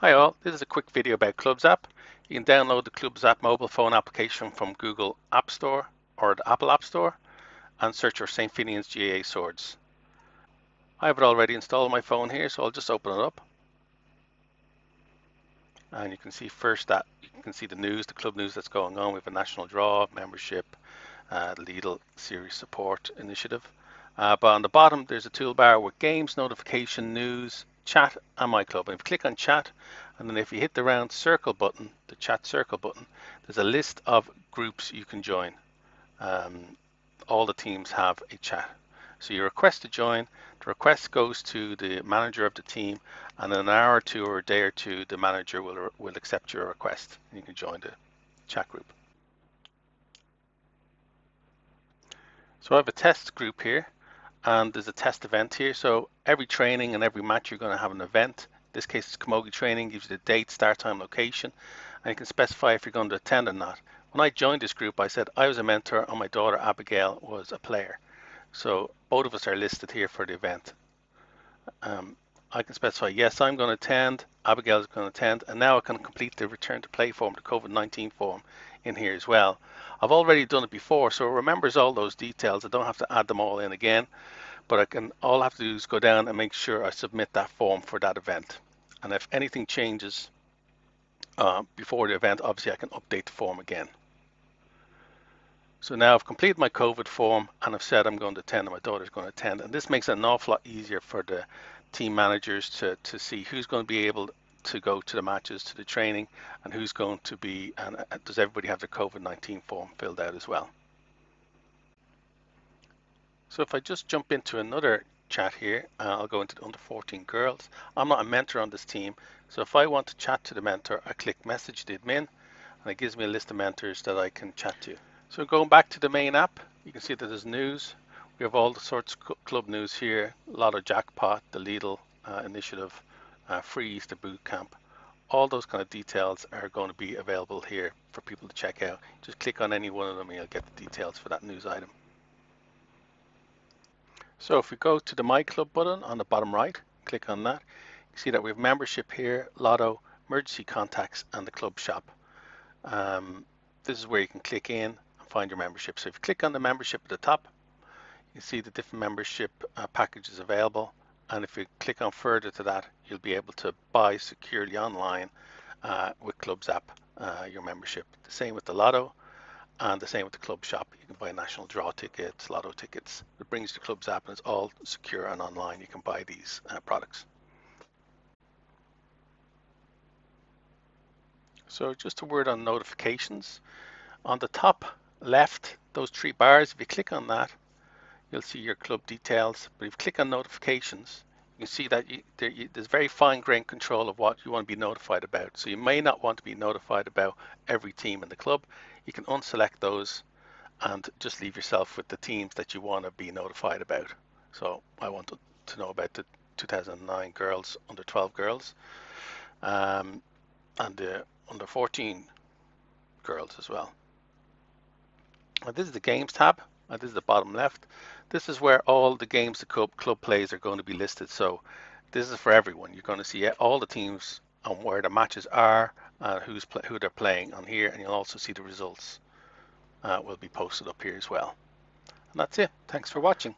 Hi all, this is a quick video about ClubZap. You can download the ClubZap mobile phone application from Google App Store or the Apple App Store and search for St. Finian's GAA Swords. I have it already installed on my phone here so I'll just open it up. And you can see first that you can see the news, the club news that's going on. We have a national draw, membership, uh, Lidl series support initiative. Uh, but on the bottom there's a toolbar with games, notification, news, chat and my club. And if you click on chat, and then if you hit the round circle button, the chat circle button, there's a list of groups you can join. Um, all the teams have a chat. So you request to join, the request goes to the manager of the team, and in an hour or two or a day or two, the manager will, will accept your request and you can join the chat group. So I have a test group here and there's a test event here. So every training and every match you're going to have an event. In this case, it's Camogie training, gives you the date, start time, location, and you can specify if you're going to attend or not. When I joined this group, I said I was a mentor and my daughter Abigail was a player. So both of us are listed here for the event. Um, I can specify, yes, I'm going to attend, Abigail is going to attend, and now I can complete the return to play form, the COVID-19 form in here as well. I've already done it before, so it remembers all those details. I don't have to add them all in again, but I can, all I have to do is go down and make sure I submit that form for that event. And if anything changes uh, before the event, obviously I can update the form again. So now I've completed my COVID form and I've said I'm going to attend and my daughter's going to attend. And this makes it an awful lot easier for the team managers to, to see who's going to be able to go to the matches, to the training, and who's going to be, and uh, does everybody have their COVID-19 form filled out as well? So if I just jump into another chat here, uh, I'll go into the under 14 girls. I'm not a mentor on this team, so if I want to chat to the mentor, I click message the admin, and it gives me a list of mentors that I can chat to. So going back to the main app, you can see that there's news. We have all the sorts of club news here, a lot of jackpot, the Lidl uh, initiative, uh, free Easter boot camp. All those kind of details are going to be available here for people to check out. Just click on any one of them and you'll get the details for that news item. So if we go to the My Club button on the bottom right, click on that, you see that we have membership here, lotto, emergency contacts and the club shop. Um, this is where you can click in and find your membership. So if you click on the membership at the top, you see the different membership uh, packages available and if you click on further to that you'll be able to buy securely online uh, with ClubZap uh, your membership. The same with the Lotto and the same with the Club shop. You can buy national draw tickets, Lotto tickets. It brings the ClubZap and it's all secure and online. You can buy these uh, products. So just a word on notifications. On the top left, those three bars, if you click on that, you'll see your club details. But if you click on notifications, you can see that you, there, you, there's very fine-grained control of what you want to be notified about. So you may not want to be notified about every team in the club. You can unselect those and just leave yourself with the teams that you want to be notified about. So I want to, know about the 2009 girls, under 12 girls, um, and the under 14 girls as well. And this is the games tab. And this is the bottom left. This is where all the games the club, plays are going to be listed. So this is for everyone. You're going to see all the teams and where the matches are, uh, who's who they're playing on here, and you'll also see the results uh, will be posted up here as well. And that's it. Thanks for watching.